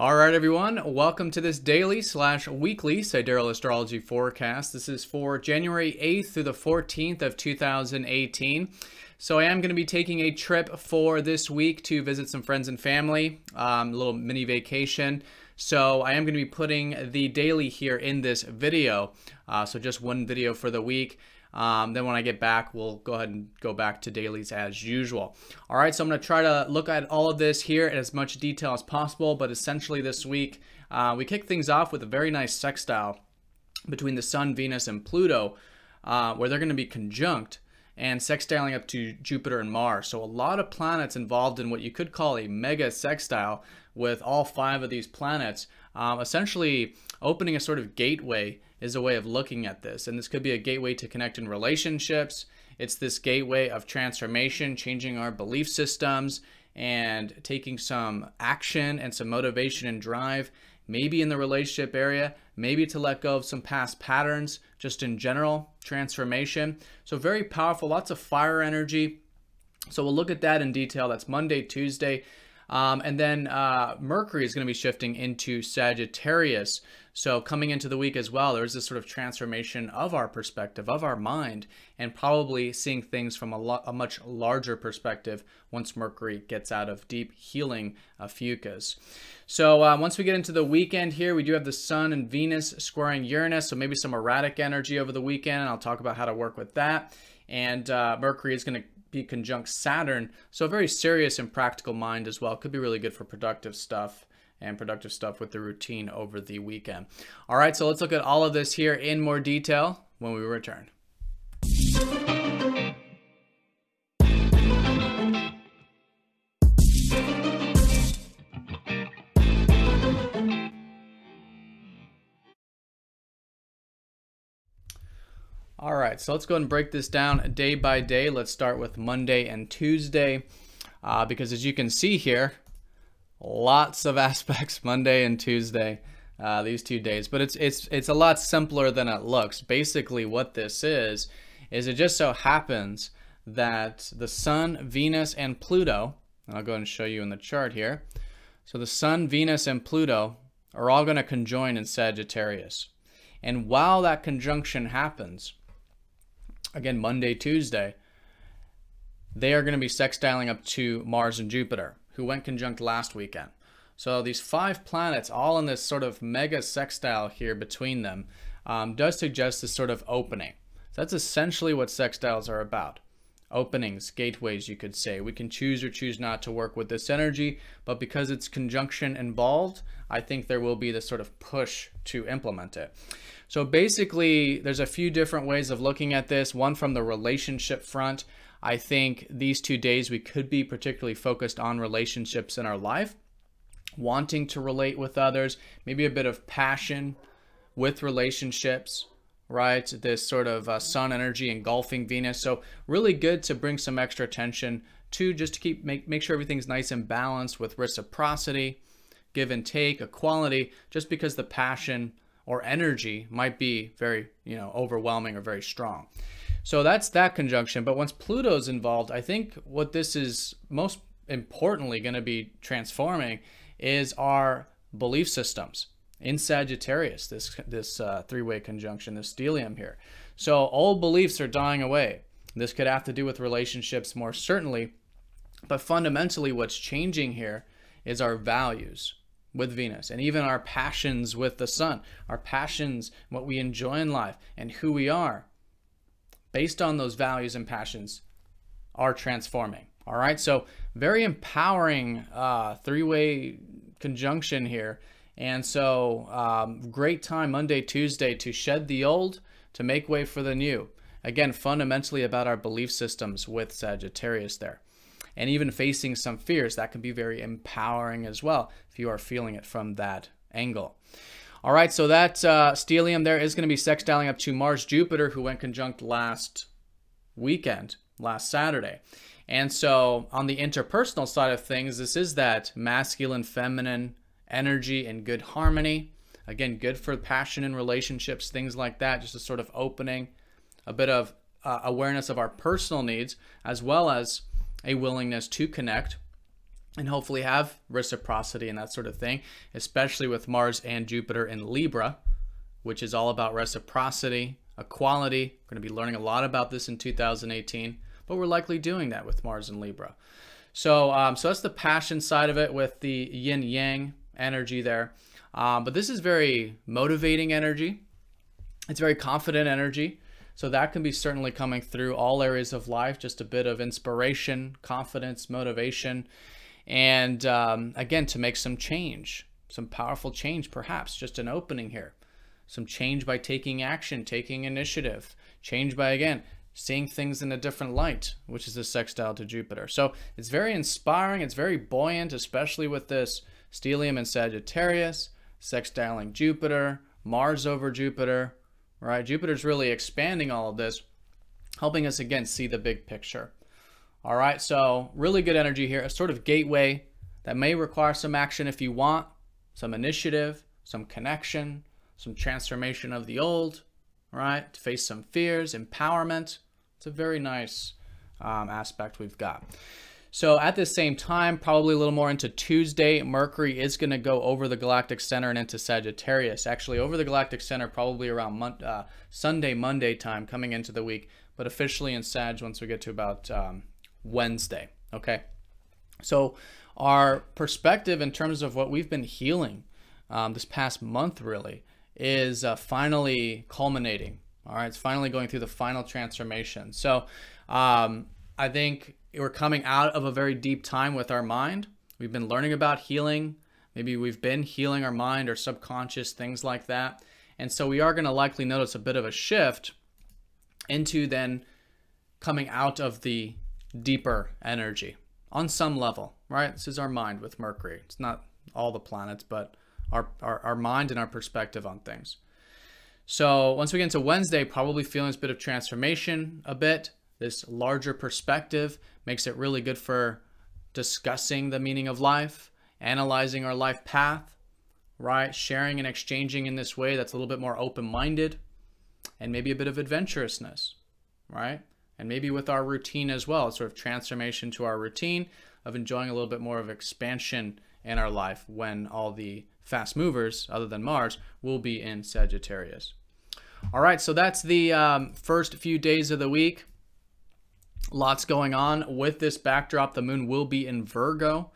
All right, everyone. Welcome to this daily slash weekly sidereal astrology forecast. This is for January 8th through the 14th of 2018. So I am going to be taking a trip for this week to visit some friends and family, um, a little mini vacation. So I am going to be putting the daily here in this video. Uh, so just one video for the week. Um, then when I get back, we'll go ahead and go back to dailies as usual. All right, so I'm going to try to look at all of this here in as much detail as possible, but essentially this week, uh, we kick things off with a very nice sextile between the Sun, Venus, and Pluto, uh, where they're going to be conjunct and sextiling up to Jupiter and Mars. So a lot of planets involved in what you could call a mega sextile with all five of these planets, um, essentially opening a sort of gateway is a way of looking at this. And this could be a gateway to connect in relationships. It's this gateway of transformation, changing our belief systems and taking some action and some motivation and drive, maybe in the relationship area, maybe to let go of some past patterns, just in general, transformation. So, very powerful, lots of fire energy. So, we'll look at that in detail. That's Monday, Tuesday. Um, and then uh, Mercury is going to be shifting into Sagittarius. So coming into the week as well, there's this sort of transformation of our perspective, of our mind, and probably seeing things from a, a much larger perspective once Mercury gets out of deep healing uh. So uh, once we get into the weekend here, we do have the Sun and Venus squaring Uranus, so maybe some erratic energy over the weekend, and I'll talk about how to work with that. And uh, Mercury is going to be conjunct Saturn, so a very serious and practical mind as well. Could be really good for productive stuff and productive stuff with the routine over the weekend. All right, so let's look at all of this here in more detail when we return. All right, so let's go ahead and break this down day by day. Let's start with Monday and Tuesday, uh, because as you can see here, lots of aspects Monday and Tuesday, uh, these two days. But it's it's it's a lot simpler than it looks. Basically, what this is is it just so happens that the Sun, Venus, and Pluto. And I'll go ahead and show you in the chart here. So the Sun, Venus, and Pluto are all going to conjoin in Sagittarius. And while that conjunction happens, again, Monday, Tuesday, they are going to be sextiling up to Mars and Jupiter who went conjunct last weekend. So these five planets, all in this sort of mega sextile here between them, um, does suggest this sort of opening. So that's essentially what sextiles are about. Openings, gateways, you could say. We can choose or choose not to work with this energy, but because it's conjunction involved, I think there will be this sort of push to implement it. So basically, there's a few different ways of looking at this. One from the relationship front, I think these two days we could be particularly focused on relationships in our life, wanting to relate with others, maybe a bit of passion with relationships, right? This sort of uh, sun energy engulfing Venus. So really good to bring some extra attention to just to keep make make sure everything's nice and balanced with reciprocity, give and take, equality, just because the passion or energy might be very, you know, overwhelming or very strong. So that's that conjunction. But once Pluto's involved, I think what this is most importantly going to be transforming is our belief systems in Sagittarius, this, this uh, three-way conjunction, this stellium here. So old beliefs are dying away. This could have to do with relationships more certainly, but fundamentally what's changing here is our values with Venus and even our passions with the sun, our passions, what we enjoy in life and who we are based on those values and passions are transforming. All right, so very empowering uh, three-way conjunction here. And so um, great time Monday, Tuesday to shed the old, to make way for the new. Again, fundamentally about our belief systems with Sagittarius there. And even facing some fears, that can be very empowering as well if you are feeling it from that angle. All right, so that uh, stellium there is going to be sextiling up to Mars Jupiter, who went conjunct last weekend, last Saturday. And so on the interpersonal side of things, this is that masculine, feminine energy and good harmony. Again, good for passion in relationships, things like that, just a sort of opening, a bit of uh, awareness of our personal needs, as well as a willingness to connect and hopefully have reciprocity and that sort of thing, especially with Mars and Jupiter in Libra, which is all about reciprocity, equality. We're going to be learning a lot about this in 2018, but we're likely doing that with Mars and Libra. So, um, so that's the passion side of it with the yin yang energy there. Um, but this is very motivating energy. It's very confident energy. So that can be certainly coming through all areas of life, just a bit of inspiration, confidence, motivation, and um, again, to make some change, some powerful change, perhaps just an opening here. Some change by taking action, taking initiative, change by, again, seeing things in a different light, which is a sextile to Jupiter. So it's very inspiring, it's very buoyant, especially with this stellium in Sagittarius, sextiling Jupiter, Mars over Jupiter, right? Jupiter's really expanding all of this, helping us again see the big picture. All right, so really good energy here, a sort of gateway that may require some action if you want, some initiative, some connection, some transformation of the old, right? To face some fears, empowerment. It's a very nice um, aspect we've got. So at the same time, probably a little more into Tuesday, Mercury is going to go over the galactic center and into Sagittarius. Actually, over the galactic center, probably around mon- uh, Sunday, Monday time coming into the week, but officially in Sag once we get to about um, Wednesday. Okay. So, our perspective in terms of what we've been healing um, this past month really is uh, finally culminating. All right. It's finally going through the final transformation. So, um, I think we're coming out of a very deep time with our mind. We've been learning about healing. Maybe we've been healing our mind or subconscious, things like that. And so we are going to likely notice a bit of a shift into then coming out of the deeper energy on some level, right? This is our mind with Mercury. It's not all the planets, but our, our, our mind and our perspective on things. So once we get into Wednesday, probably feeling this bit of transformation a bit. This larger perspective makes it really good for discussing the meaning of life, analyzing our life path, right? Sharing and exchanging in this way that's a little bit more open minded and maybe a bit of adventurousness, right? and maybe with our routine as well, sort of transformation to our routine of enjoying a little bit more of expansion in our life when all the fast movers, other than Mars, will be in Sagittarius. All right, so that's the um, first few days of the week. Lots going on with this backdrop. The moon will be in Virgo,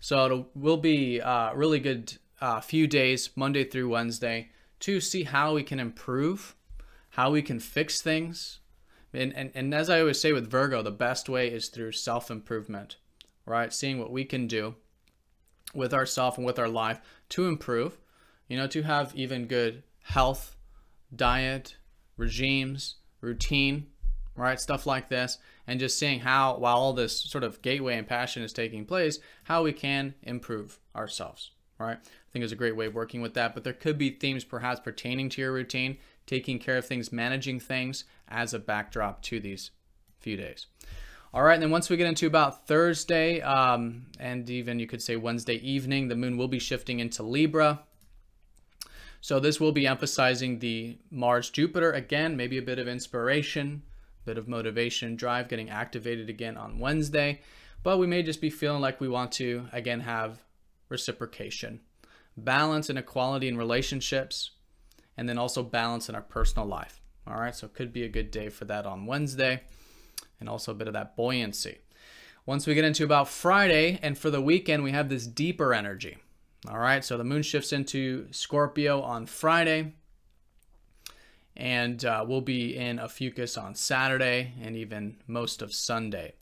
so it will be a uh, really good uh, few days, Monday through Wednesday, to see how we can improve, how we can fix things, and, and, and as I always say with Virgo, the best way is through self improvement, right? Seeing what we can do with ourself and with our life to improve, you know, to have even good health, diet, regimes, routine, right? Stuff like this. And just seeing how, while all this sort of gateway and passion is taking place, how we can improve ourselves, right? I think is a great way of working with that. But there could be themes perhaps pertaining to your routine taking care of things, managing things as a backdrop to these few days. All right, and then once we get into about Thursday, um, and even you could say Wednesday evening, the moon will be shifting into Libra. So this will be emphasizing the Mars Jupiter again, maybe a bit of inspiration, bit of motivation, drive getting activated again on Wednesday. But we may just be feeling like we want to again have reciprocation, balance and equality in relationships, and then also balance in our personal life. All right, so it could be a good day for that on Wednesday and also a bit of that buoyancy. Once we get into about Friday and for the weekend, we have this deeper energy. All right, so the moon shifts into Scorpio on Friday and uh, we'll be in Ophiuchus on Saturday and even most of Sunday.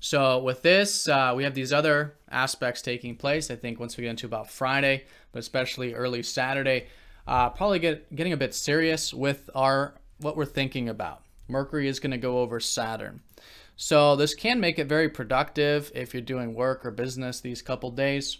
So with this, uh, we have these other aspects taking place. I think once we get into about Friday, but especially early Saturday, uh, probably get getting a bit serious with our what we're thinking about. Mercury is going to go over Saturn. So this can make it very productive if you're doing work or business these couple days.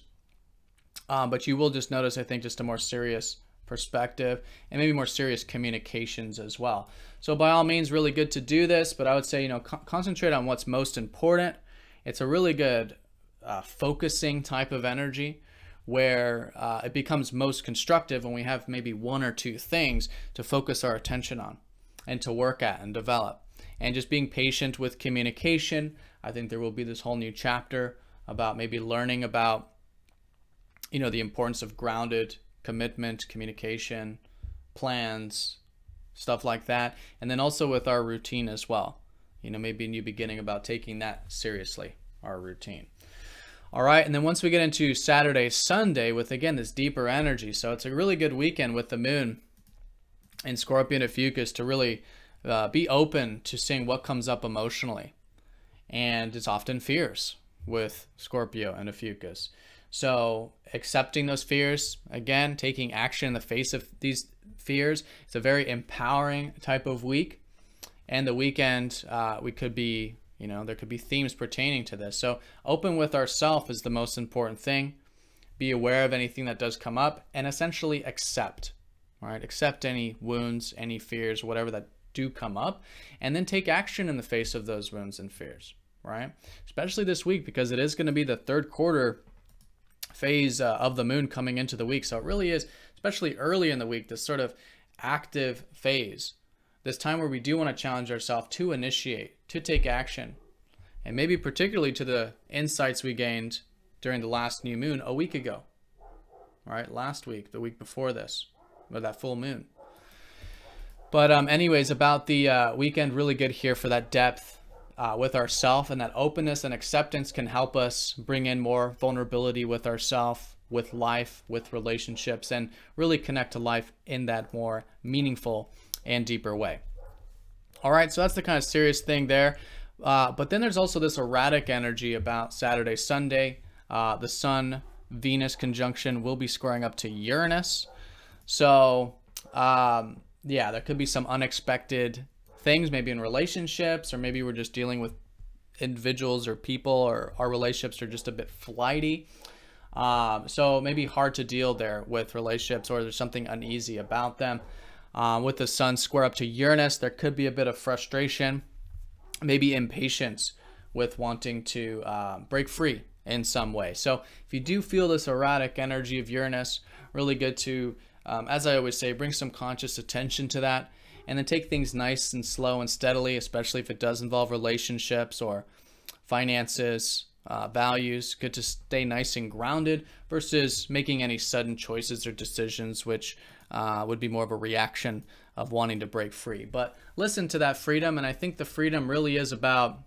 Um, but you will just notice, I think, just a more serious perspective and maybe more serious communications as well. So by all means, really good to do this, but I would say, you know, co concentrate on what's most important. It's a really good uh, focusing type of energy where uh, it becomes most constructive when we have maybe one or two things to focus our attention on and to work at and develop. And just being patient with communication. I think there will be this whole new chapter about maybe learning about, you know, the importance of grounded commitment, communication, plans, stuff like that. And then also with our routine as well. You know, maybe a new beginning about taking that seriously, our routine. All right, and then once we get into Saturday, Sunday with again this deeper energy. So it's a really good weekend with the moon in Scorpio and Ophiuchus to really uh, be open to seeing what comes up emotionally. And it's often fears with Scorpio and Ophiuchus. So accepting those fears, again, taking action in the face of these fears. It's a very empowering type of week. And the weekend, uh, we could be you know, there could be themes pertaining to this. So open with ourself is the most important thing. Be aware of anything that does come up and essentially accept. Right, accept any wounds, any fears, whatever that do come up, and then take action in the face of those wounds and fears, right? Especially this week because it is going to be the third quarter phase uh, of the moon coming into the week. So it really is, especially early in the week, this sort of active phase this time where we do want to challenge ourselves to initiate, to take action, and maybe particularly to the insights we gained during the last new moon a week ago. All right, last week, the week before this, or that full moon. But um, anyways, about the uh, weekend, really good here for that depth uh, with ourself and that openness and acceptance can help us bring in more vulnerability with ourself, with life, with relationships, and really connect to life in that more meaningful and deeper way. All right, so that's the kind of serious thing there. Uh, but then there's also this erratic energy about Saturday, Sunday. Uh, the Sun Venus conjunction will be squaring up to Uranus. So, um, yeah, there could be some unexpected things, maybe in relationships, or maybe we're just dealing with individuals or people, or our relationships are just a bit flighty. Um, so maybe hard to deal there with relationships, or there's something uneasy about them. Um, with the sun square up to Uranus, there could be a bit of frustration, maybe impatience with wanting to uh, break free in some way. So if you do feel this erratic energy of Uranus, really good to, um, as I always say, bring some conscious attention to that and then take things nice and slow and steadily, especially if it does involve relationships or finances, uh, values. Good to stay nice and grounded versus making any sudden choices or decisions, which uh, would be more of a reaction of wanting to break free. But listen to that freedom, and I think the freedom really is about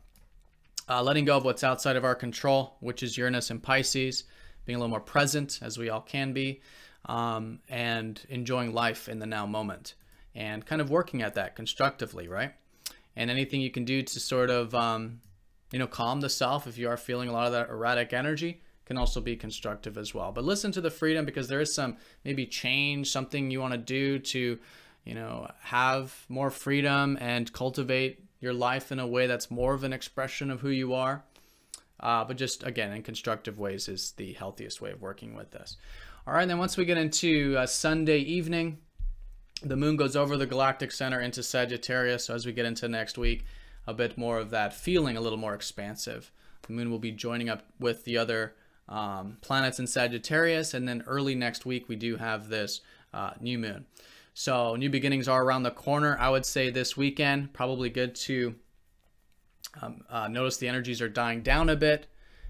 uh, letting go of what's outside of our control, which is Uranus and Pisces, being a little more present as we all can be, um, and enjoying life in the now moment, and kind of working at that constructively, right? And anything you can do to sort of, um, you know, calm the self if you are feeling a lot of that erratic energy, can also be constructive as well. But listen to the freedom because there is some maybe change, something you want to do to, you know, have more freedom and cultivate your life in a way that's more of an expression of who you are. Uh, but just again, in constructive ways is the healthiest way of working with this. All right, and then once we get into uh, Sunday evening, the moon goes over the galactic center into Sagittarius. So as we get into next week, a bit more of that feeling a little more expansive. The moon will be joining up with the other um, planets in Sagittarius, and then early next week we do have this uh, new moon. So new beginnings are around the corner. I would say this weekend probably good to um, uh, notice the energies are dying down a bit.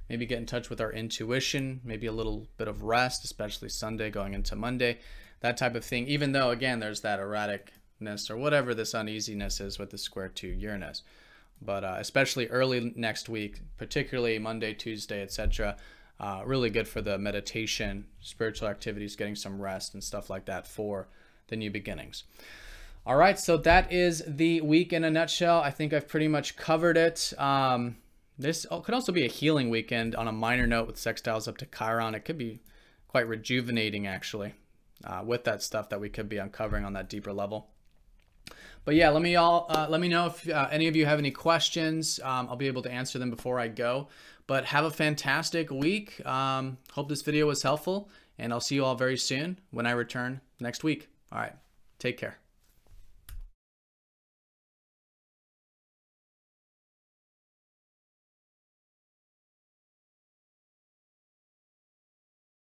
Maybe get in touch with our intuition. Maybe a little bit of rest, especially Sunday going into Monday. That type of thing. Even though again there's that erraticness or whatever this uneasiness is with the square 2 Uranus. But uh, especially early next week, particularly Monday, Tuesday, etc uh, really good for the meditation, spiritual activities, getting some rest and stuff like that for the new beginnings. All right, so that is the week in a nutshell. I think I've pretty much covered it. Um, this could also be a healing weekend on a minor note with sextiles up to Chiron. It could be quite rejuvenating, actually, uh, with that stuff that we could be uncovering on that deeper level. But yeah, let me all uh, let me know if uh, any of you have any questions. Um, I'll be able to answer them before I go. But have a fantastic week. Um, hope this video was helpful, and I'll see you all very soon when I return next week. All right, take care.